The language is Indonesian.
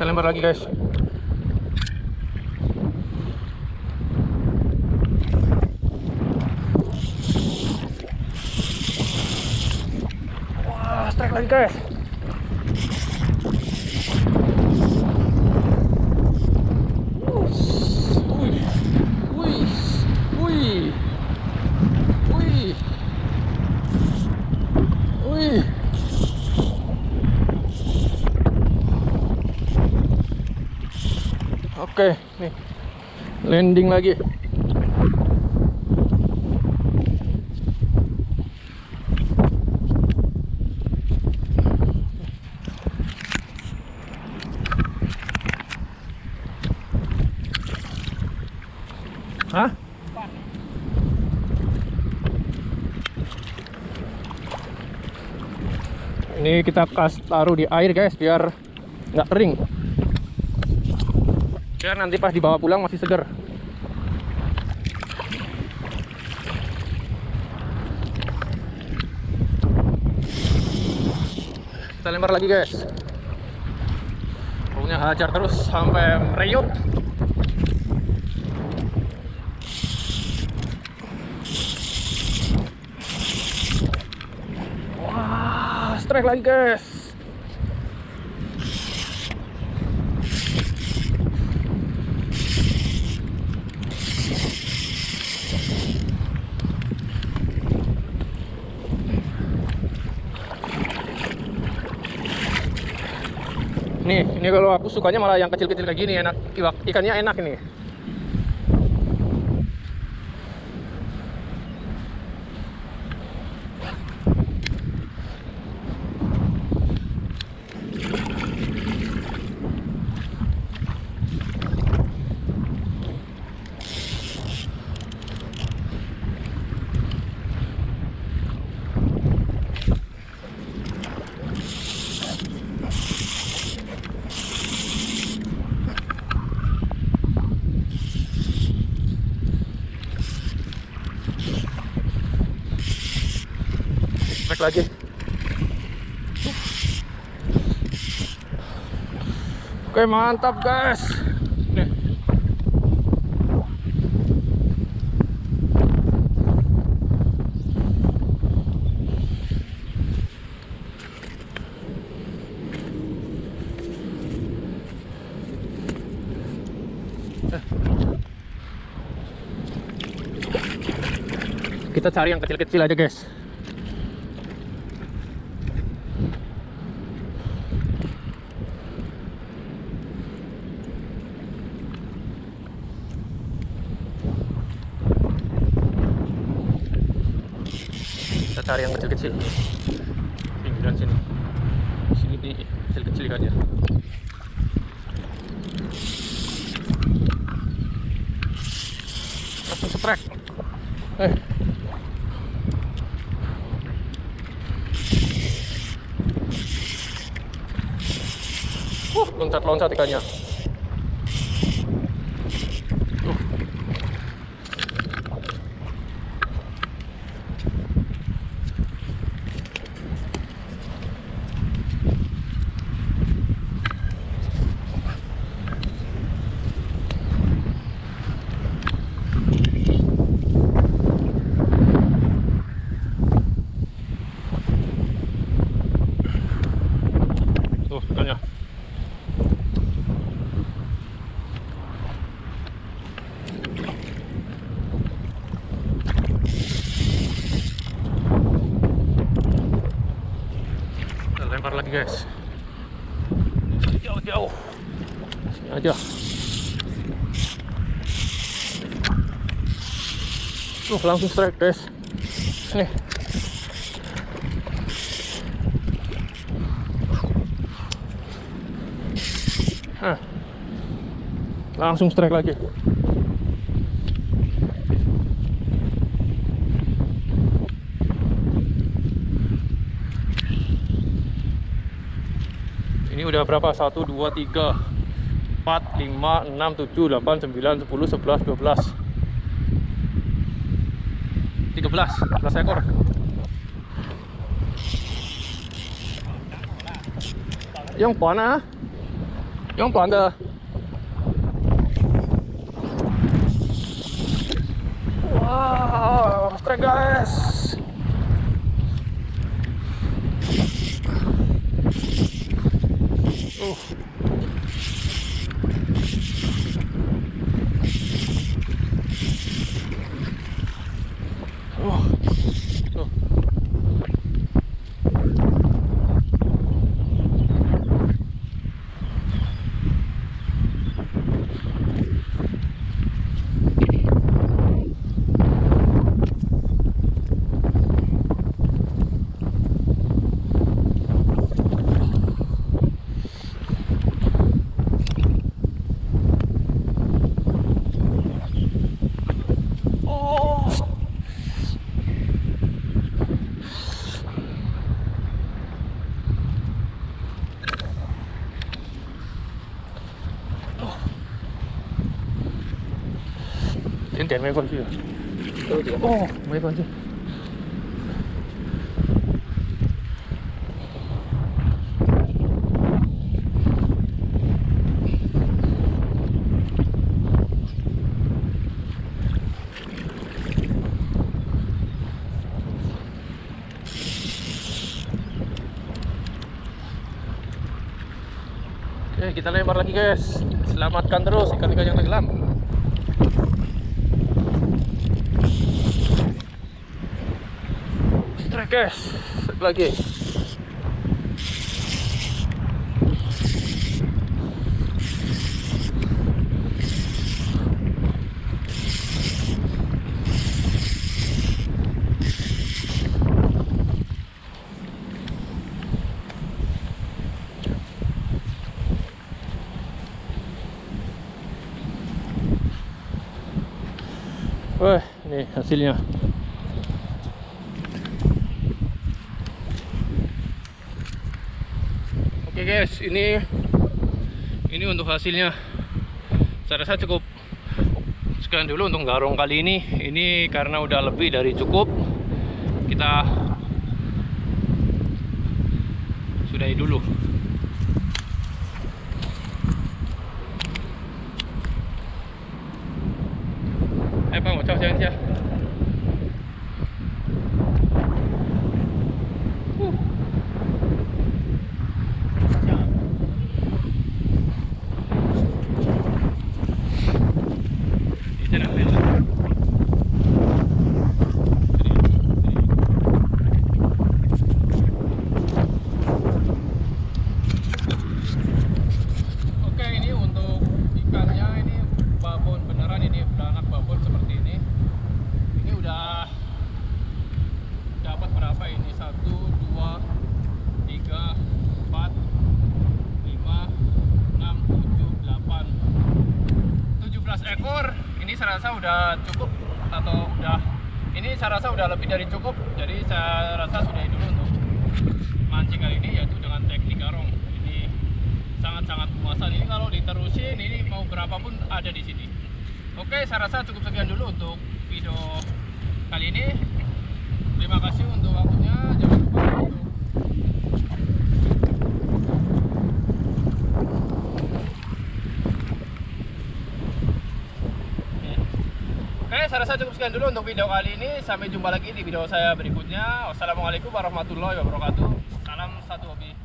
Kita lempar lagi guys. Wah, strike lagi guys. Oke, nih landing lagi. Hah? Ini kita kas taruh di air guys biar nggak kering. Biar nanti pas dibawa pulang masih segar. Kita lempar lagi guys. Pokoknya hajar terus sampai mereyot. Wah, strike lagi guys. Nih, ini kalau aku sukanya malah yang kecil-kecil kayak gini enak. Ikannya enak ini. Lagi. Oke, mantap guys. Kita cari yang kecil-kecil aja guys. kita cari yang kecil-kecil. Pinggiran sini. Sini di kecil-kecil ikannya langsung strike eh. Loncat-loncat ikannya tuh ikannya kita lempar lagi guys. Jauh-jauh sini aja. Tuh langsung strike guys. Nih Hah. langsung strike lagi ini udah berapa? 1 2 3 4 5 6 7 8 9 10 11 12 13 13 ekor. Yang panah yang panah wow keren guys. 哦。点点没关系的。都点哦，没关系。Oke, kita lempar lagi guys. Selamatkan terus ikan-ikan yang tenggelam. Strike guys. Satu lagi. Wah, ini hasilnya. guys ini ini untuk hasilnya. Saya rasa cukup sekian dulu untuk garong kali ini. Ini karena udah lebih dari cukup kita sudahi dulu. Eh bang mau udah cukup atau udah ini saya rasa udah lebih dari cukup. Jadi saya rasa sudah dulu untuk mancing kali ini yaitu dengan teknik garong. Ini sangat-sangat puasan ini kalau diterusin ini mau berapapun ada di sini. Oke saya rasa cukup sekian dulu untuk video kali ini. Terima kasih untuk waktunya jangan lupa untuk Oke, saya rasa cukup sekian dulu untuk video kali ini. Sampai jumpa lagi di video saya berikutnya. Wassalamualaikum warahmatullahi wabarakatuh. Salam satu hobi.